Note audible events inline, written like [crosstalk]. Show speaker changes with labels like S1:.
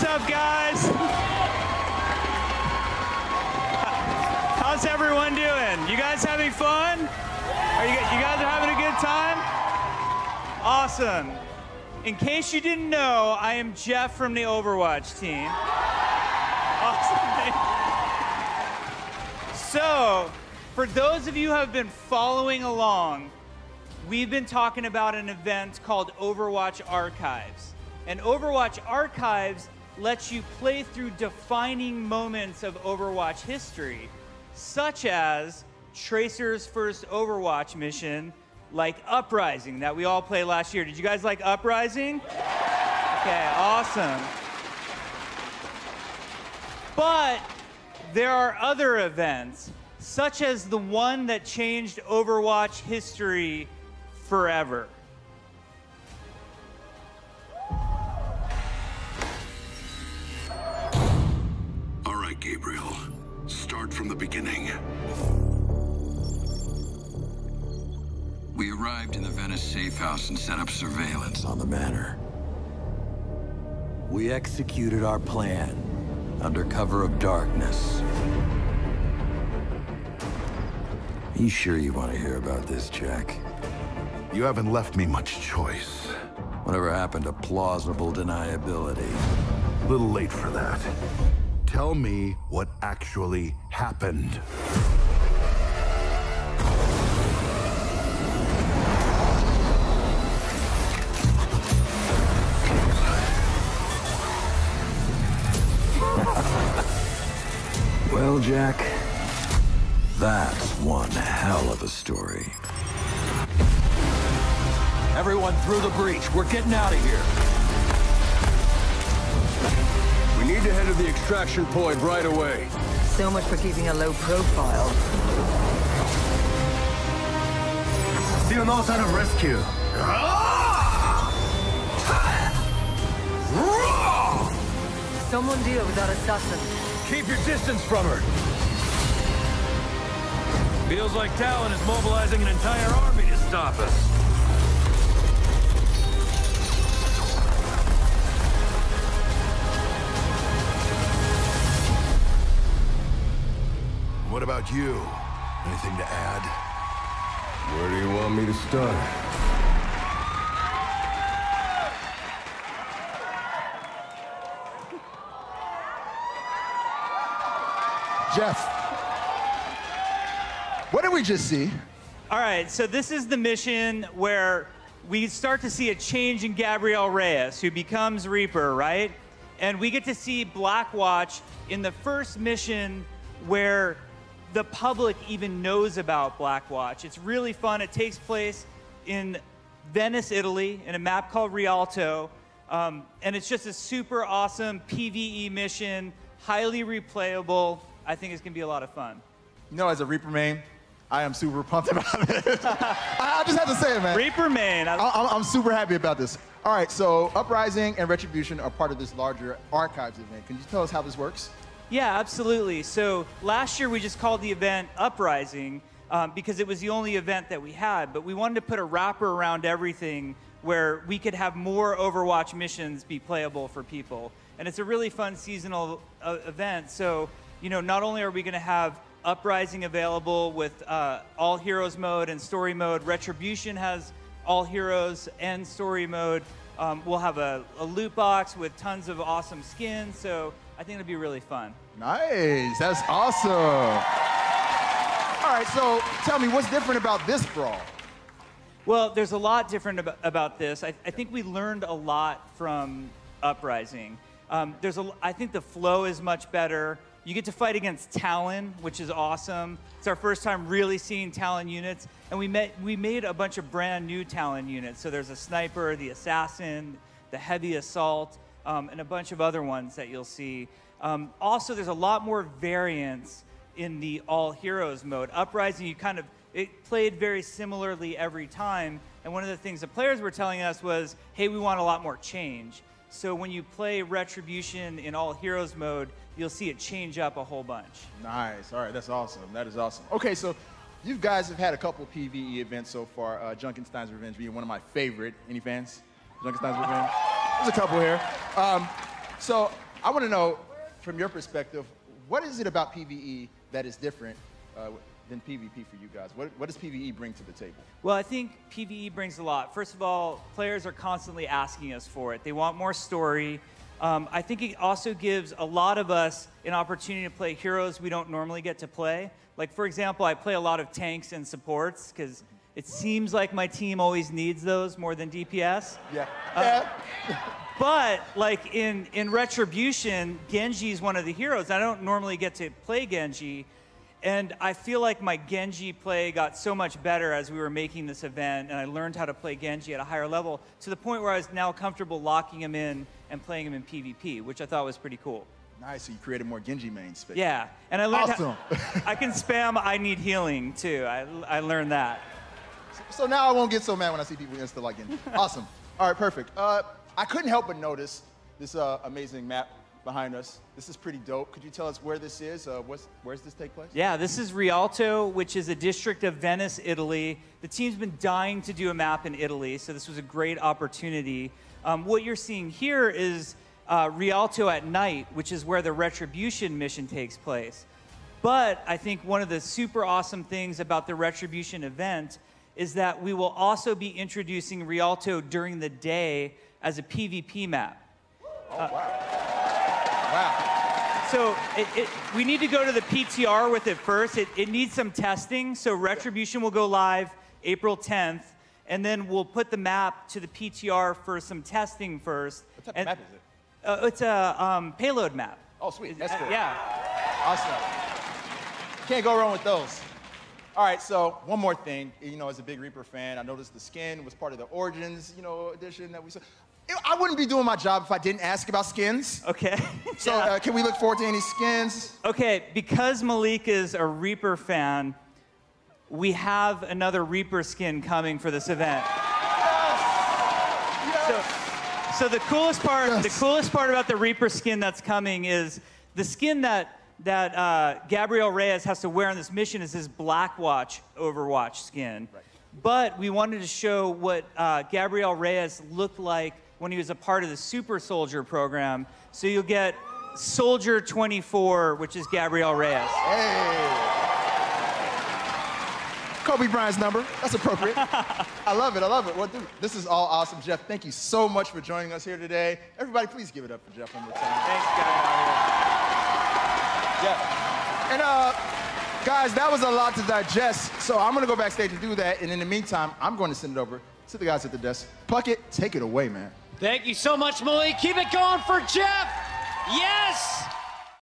S1: What's up, guys? How's everyone doing? You guys having fun? Are you, you guys are having a good time? Awesome. In case you didn't know, I am Jeff from the Overwatch team. Awesome. So, for those of you who have been following along, we've been talking about an event called Overwatch Archives. And Overwatch Archives lets you play through defining moments of Overwatch history, such as Tracer's first Overwatch mission, like Uprising, that we all played last year. Did you guys like Uprising? Okay, awesome. But there are other events, such as the one that changed Overwatch history forever.
S2: Gabriel. Start from the beginning.
S3: We arrived in the Venice safe house and set up surveillance on the manor.
S4: We executed our plan under cover of darkness. Are you sure you want to hear about this, Jack?
S2: You haven't left me much choice.
S4: Whatever happened to plausible deniability?
S2: A little late for that. Tell me what actually happened. [laughs]
S4: Well, Jack, that's one hell of a story. Everyone through the breach. We're getting out of here.
S5: We need to head to the extraction point right away.
S6: So much for keeping a low profile.
S7: Still knows how to rescue.
S6: Someone deal with that assassin.
S5: Keep your distance from her. Feels like Talon is mobilizing an entire army to stop us.
S2: What about you? Anything to add?
S5: Where do you want me to start?
S7: Jeff, what did we just see?
S1: All right, so this is the mission where we start to see a change in Gabriel Reyes, who becomes Reaper, right? And we get to see Blackwatch in the first mission where the public even knows about Blackwatch. It's really fun. It takes place in Venice, Italy, in a map called Rialto. Um, and it's just a super awesome PvE mission, highly replayable. I think it's going to be a lot of fun.
S7: You know, as a Reaper main, I am super pumped [laughs] about it. [laughs] I I just have to say it, man.
S1: Reaper main. I-
S7: I- I'm, I'm super happy about this. All right, so Uprising and Retribution are part of this larger archives event. Can you tell us how this works?
S1: Yeah, absolutely. So last year we just called the event Uprising um, because it was the only event that we had, but we wanted to put a wrapper around everything where we could have more Overwatch missions be playable for people. And it's a really fun seasonal uh, event. So, you know, not only are we going to have Uprising available with uh, all heroes mode and story mode, Retribution has all heroes and story mode. Um, we'll have a, a loot box with tons of awesome skins. So I think it'll be really fun.
S7: Nice, that's awesome. All right, so tell me, what's different about this brawl?
S1: Well, there's a lot different about, about this. I, I think we learned a lot from Uprising. Um, there's a, I think the flow is much better. You get to fight against Talon, which is awesome. It's our first time really seeing Talon units, and we met, we made a bunch of brand new Talon units. So there's a sniper, the assassin, the heavy assault, um, and a bunch of other ones that you'll see. Um, also, there's a lot more variance in the all heroes mode. Uprising, you kind of it played very similarly every time. And one of the things the players were telling us was, hey, we want a lot more change. So when you play Retribution in all heroes mode, you'll see it change up a whole bunch.
S7: Nice. All right, that's awesome. That is awesome. Okay, so you guys have had a couple PVE events so far. Uh, Junkenstein's Revenge being one of my favorite. Any fans? Junkenstein's Revenge. There's a couple here. Um, so I want to know, from your perspective, what is it about PVE that is different uh, than PvP for you guys? What, what does PVE bring to the table?
S1: Well, I think PvE brings a lot. First of all, players are constantly asking us for it. They want more story. Um, I think it also gives a lot of us an opportunity to play heroes we don't normally get to play. Like, for example, I play a lot of tanks and supports because it seems like my team always needs those more than DPS.
S7: Yeah.
S1: Uh, But like in in Retribution, Genji is one of the heroes. I don't normally get to play Genji, and I feel like my Genji play got so much better as we were making this event, and I learned how to play Genji at a higher level to the point where I was now comfortable locking him in and playing him in PvP, which I thought was pretty cool.
S7: nice. So you created more Genji main space.
S1: Yeah, and I learned
S7: Awesome.
S1: how, [laughs] I can spam I need healing too. I I learned that.
S7: So now I won't get so mad when I see people insta like Genji. [laughs] awesome. All right, perfect. Uh, I couldn't help but notice this uh, amazing map behind us. This is pretty dope. Could you tell us where this is? Uh, where's this take place?
S1: Yeah, this is Rialto, which is a district of Venice, Italy. The team's been dying to do a map in Italy, so this was a great opportunity. Um, what you're seeing here is uh, Rialto at night, which is where the Retribution mission takes place. But I think one of the super awesome things about the Retribution event is that we will also be introducing Rialto during the day as a PvP map.
S7: Oh, Wow. wow.
S1: So it, it, we need to go to the PTR with it first. It, it needs some testing. So Retribution will go live April 10th, and then we'll put the map to the PTR for some testing first.
S7: What type
S1: And-
S7: of map is it?
S1: Uh, it's a um, payload map.
S7: Oh, sweet. That's
S1: Uh, yeah.
S7: Awesome. Can't go wrong with those. All right, so one more thing. You know, as a big Reaper fan, I noticed the skin was part of the Origins, you know, edition that we saw. I wouldn't be doing my job if I didn't ask about skins.
S1: Okay. [laughs]
S7: So uh, can we look forward to any skins?
S1: Okay, because Malik is a Reaper fan, we have another Reaper skin coming for this event. So, so the coolest part, the coolest part about the Reaper skin that's coming is the skin that that uh, Gabriel Reyes has to wear on this mission is his Black Blackwatch Overwatch skin. Right. But we wanted to show what uh, Gabriel Reyes looked like when he was a part of the Super Soldier program. So you'll get Soldier 24, which is Gabriel Reyes.
S7: Hey. Kobe Bryant's number. That's appropriate. [laughs] I love it. I love it. Well, dude, this is all awesome, Jeff. Thank you so much for joining us here today. Everybody, please give it up for Jeff one more time.
S1: Thanks, guys.
S7: Yeah. And uh, guys, that was a lot to digest. So I'm gonna go backstage and do that. And in the meantime, I'm going to send it over to the guys at the desk. Puckett, take it away, man.
S8: Thank you so much, Malik. Keep it going for Jeff. Yes.